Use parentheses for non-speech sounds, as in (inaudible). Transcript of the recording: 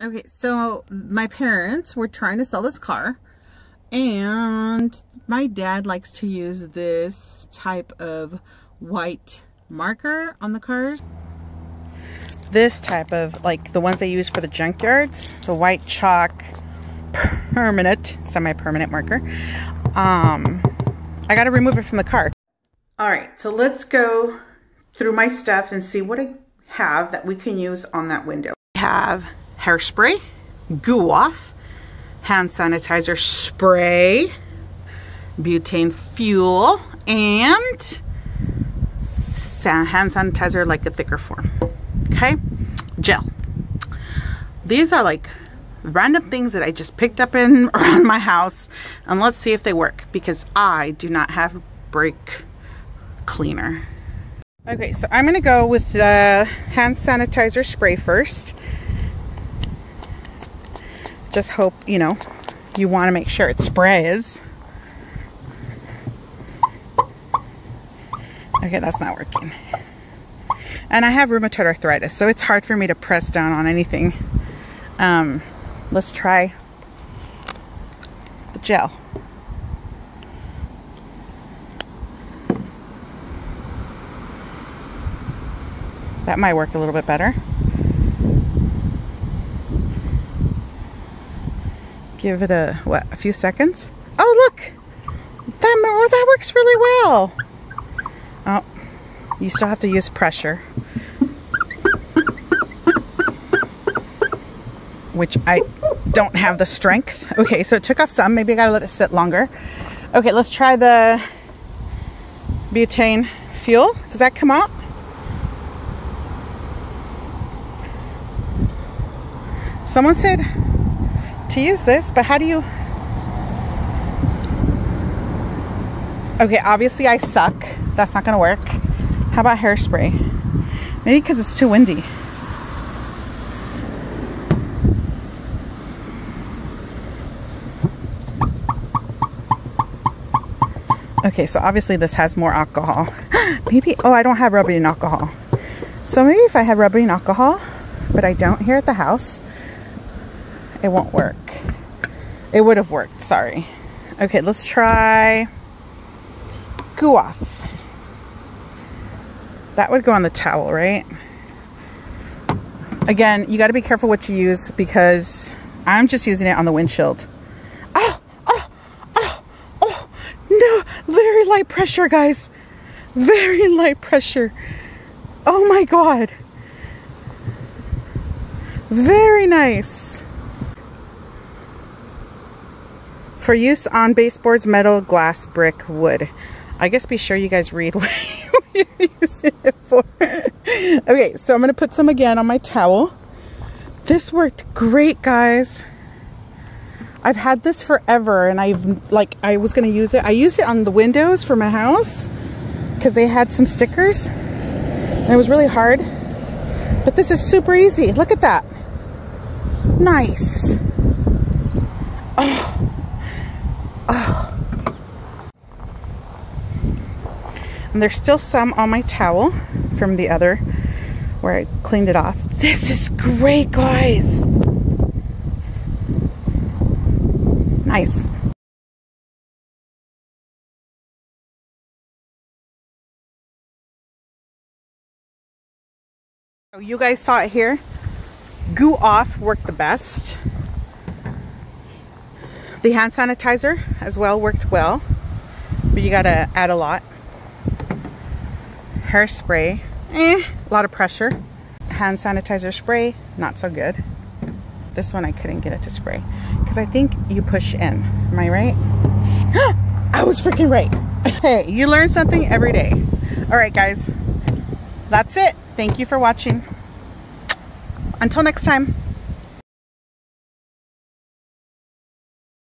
Okay, so my parents were trying to sell this car and my dad likes to use this type of white marker on the cars. This type of, like the ones they use for the junkyards, the white chalk permanent, semi-permanent marker. Um, I got to remove it from the car. All right, so let's go through my stuff and see what I have that we can use on that window. I have hairspray, Goof Off, hand sanitizer spray, butane fuel, and hand sanitizer like a thicker form. Okay, gel. These are like random things that I just picked up in (laughs) around my house and let's see if they work because I do not have brake cleaner. Okay, so I'm gonna go with the hand sanitizer spray first just hope, you know, you want to make sure it sprays. Okay, that's not working. And I have rheumatoid arthritis, so it's hard for me to press down on anything. Um, let's try the gel. That might work a little bit better. Give it a, what, a few seconds? Oh, look! That, oh, that works really well. Oh, you still have to use pressure. Which I don't have the strength. Okay, so it took off some. Maybe I gotta let it sit longer. Okay, let's try the butane fuel. Does that come out? Someone said to use this, but how do you... Okay, obviously I suck. That's not gonna work. How about hairspray? Maybe because it's too windy. Okay, so obviously this has more alcohol. (gasps) maybe, oh, I don't have rubbing alcohol. So maybe if I had rubbing alcohol, but I don't here at the house, it won't work. It would have worked, sorry. Okay, let's try Goof Off. That would go on the towel, right? Again, you got to be careful what you use because I'm just using it on the windshield. Oh, oh, oh, oh, no, very light pressure, guys. Very light pressure. Oh my God. Very nice. For use on baseboards, metal, glass, brick, wood. I guess be sure you guys read (laughs) what you're using it for. okay, so I'm going to put some again on my towel. This worked great, guys. I've had this forever and I've like I was going to use it. I used it on the windows for my house because they had some stickers and it was really hard. But this is super easy. Look at that. Nice. Oh. And there's still some on my towel from the other where I cleaned it off. (laughs) This is great, guys. Nice. You guys saw it here. Goof Off worked the best. The hand sanitizer as well worked well, but you gotta add a lot hairspray, eh, a lot of pressure. Hand sanitizer spray, not so good. This one I couldn't get it to spray because I think you push in. Am I right? (gasps) I was freaking right. (laughs) hey, you learn something every day. All right, guys, that's it. Thank you for watching. Until next time.